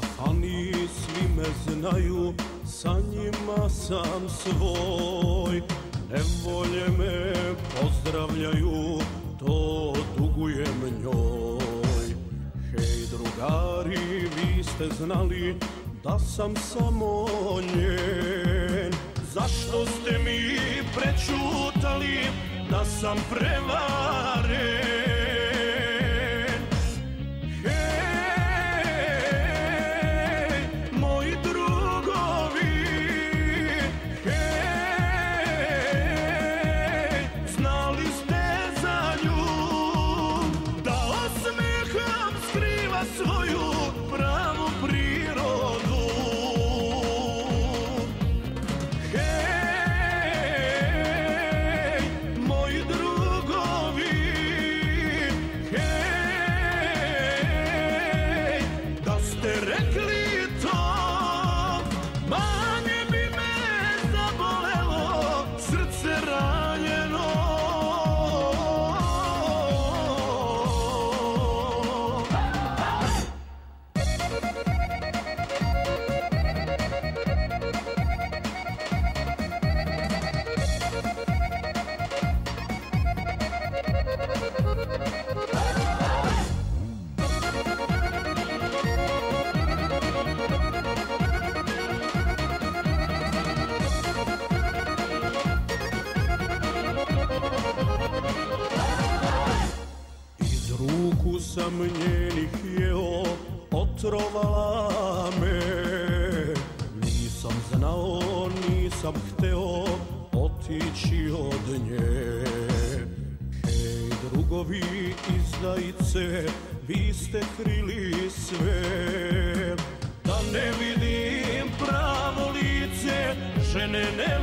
kafani svi me znaju, sa njima sam svoj. Nevolje me pozdravljaju, to dugujem njoj. Hej drugari, vi ste znali da sam samo njen. Zašto ste mi prečutali da sam prema ruku sam njenih jeo, otrovala me. Nisam znao, nisam hteo otići od nje. Hej drugovi izdajice, vi ste krili sve. Da ne vidim pravo lice, žene ne